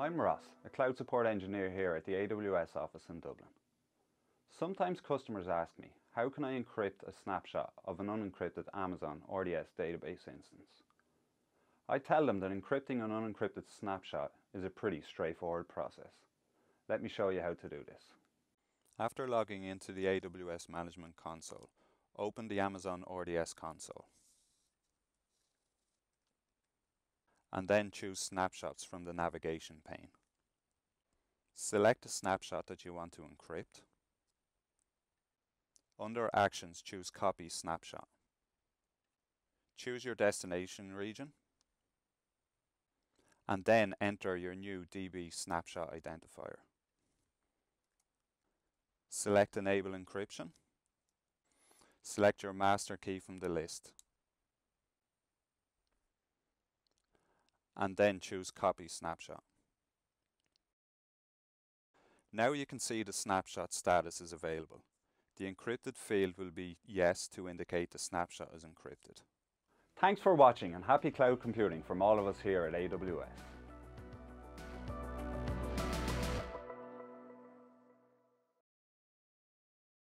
I'm Ross, a cloud support engineer here at the AWS office in Dublin. Sometimes customers ask me, how can I encrypt a snapshot of an unencrypted Amazon RDS database instance? I tell them that encrypting an unencrypted snapshot is a pretty straightforward process. Let me show you how to do this. After logging into the AWS Management Console, open the Amazon RDS console. And then choose snapshots from the navigation pane. Select the snapshot that you want to encrypt. Under Actions, choose Copy Snapshot. Choose your destination region and then enter your new DB snapshot identifier. Select Enable Encryption. Select your master key from the list. And then choose Copy Snapshot. Now you can see the snapshot status is available. The encrypted field will be yes to indicate the snapshot is encrypted. Thanks for watching and happy cloud computing from all of us here at AWS.